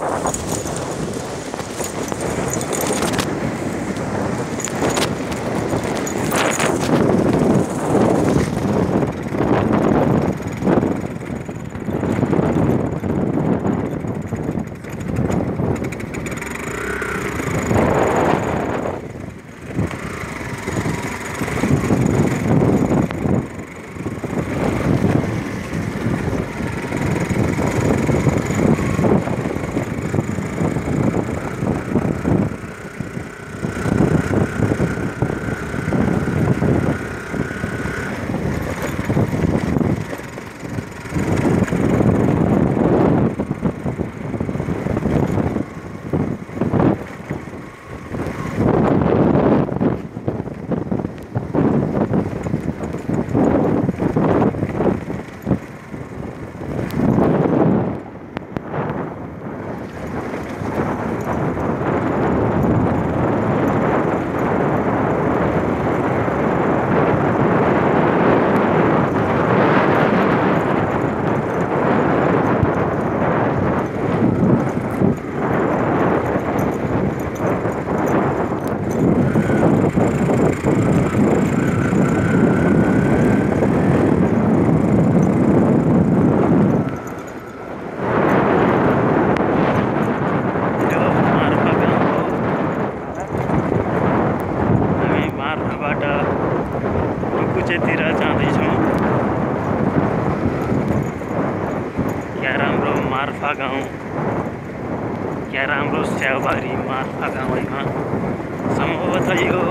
you شوارما هذا ويما سمو وطيو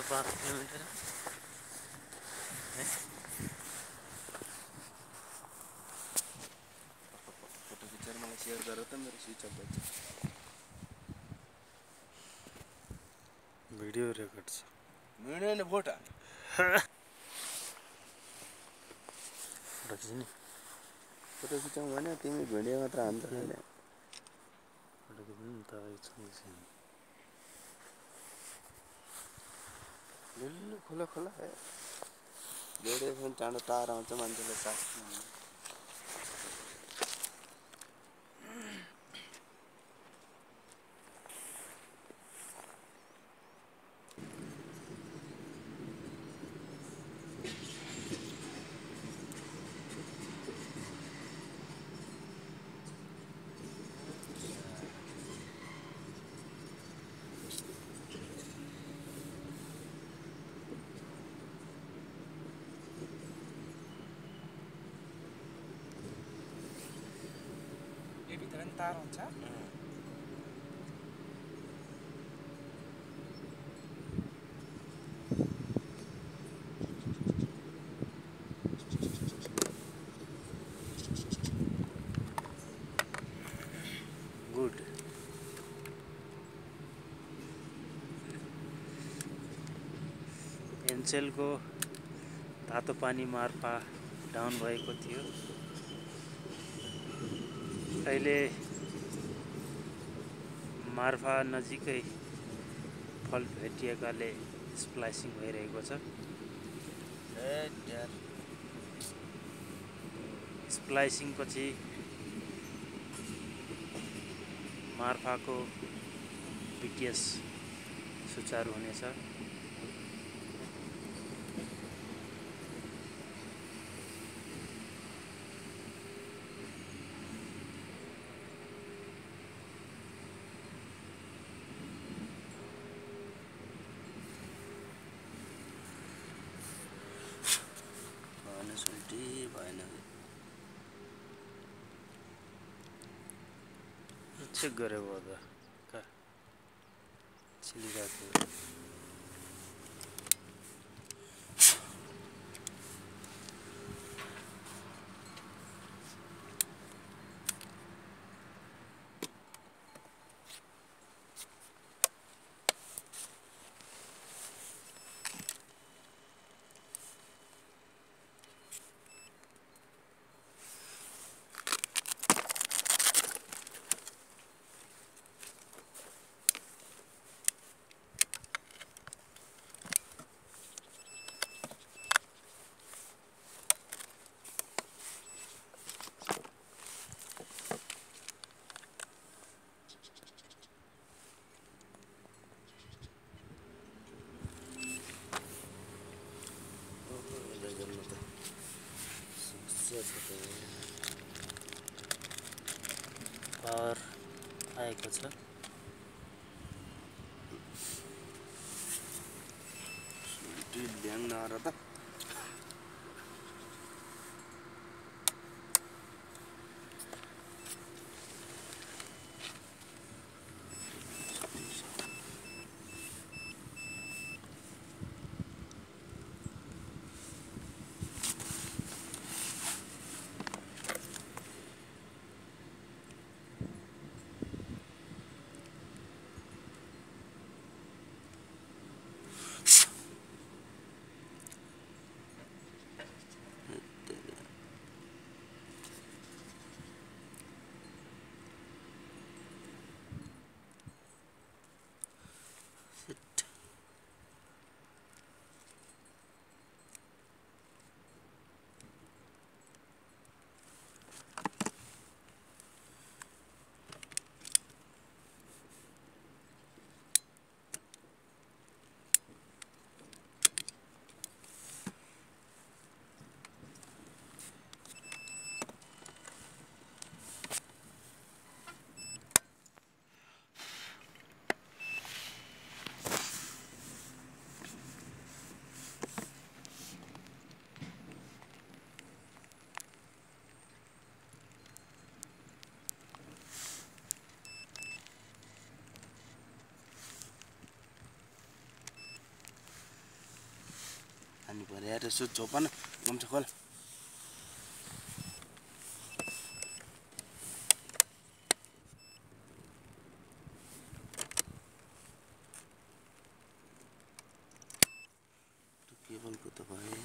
तो पाँच kilometre photo खिंचा मैं शेयर कर रहा था मेरा switch off video record video ने फोटा। फ़ोटो खिचा भने तिमी भिडियोमा त हाल्दैन फ़ोटो खिच्नु त खोला खोला ए धेरै पनि टाढो टाढो आउँछ मान्छेले सास भित्र तार हुन्छ एनसेलको तातो पानी मार्फा डाउन भएको थियो. अहिले मार्फा नजिकै फल्ट भेटिएकाले स्प्लाइसिङ भइरहेको छ? स्प्लाइसिङ पछि मार्फाको बिटिएस सुचारू हुनेछ। chik gore wada ka chili आएको छ ल्याङ त हेर यसो छोप न गम्छा खोल केबलको त जस्तो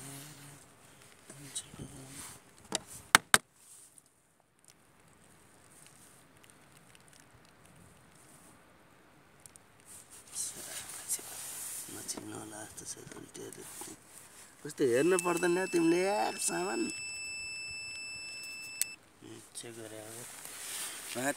छ कस्तो हेर्नु पर्दैन तिमीले यार सामान गरे अब